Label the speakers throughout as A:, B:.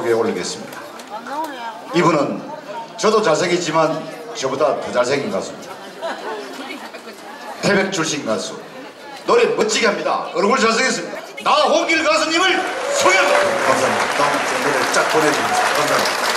A: 소개해 올리겠습니다. 이분은 저도 잘생기지만 저보다 더 잘생긴 가수입니다. 태백 출신 가수 노래 멋지게 합니다. 얼굴 잘생겼습니다. 나홍길 가수님을 소개합니다. 감사합니다. 다음 노래 쫙 보내주세요. 감사합니다.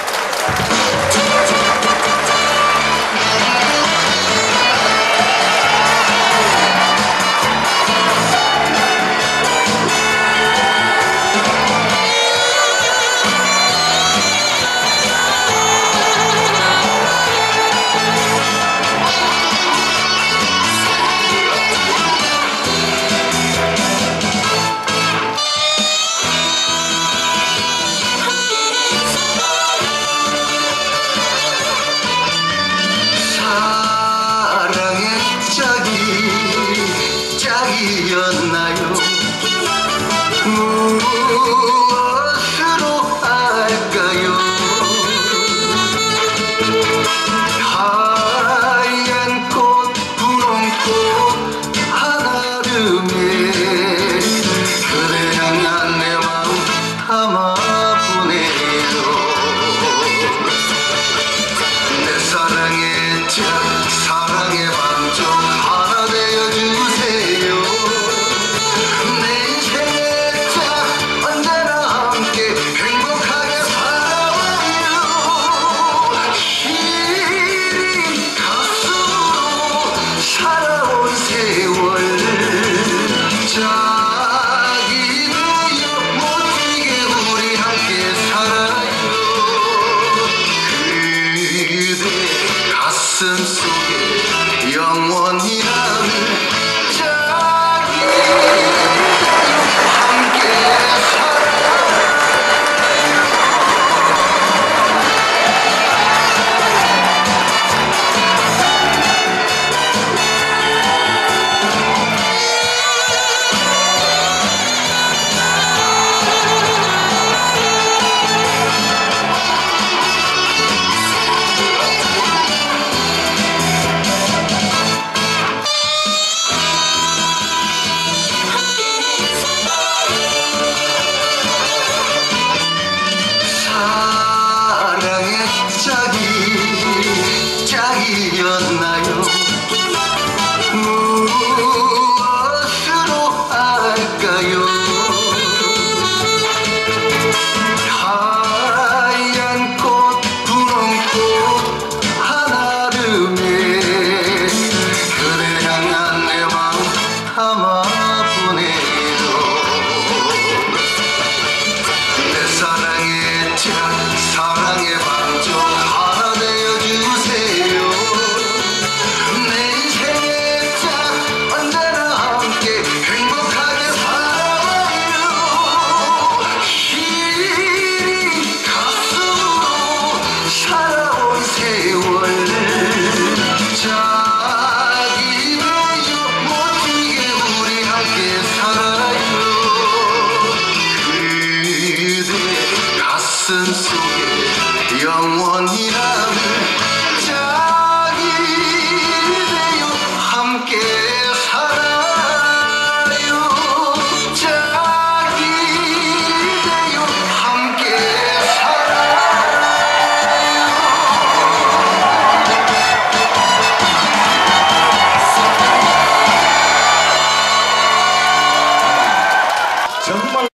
B: shine. you. 가슴 속에 영원이라는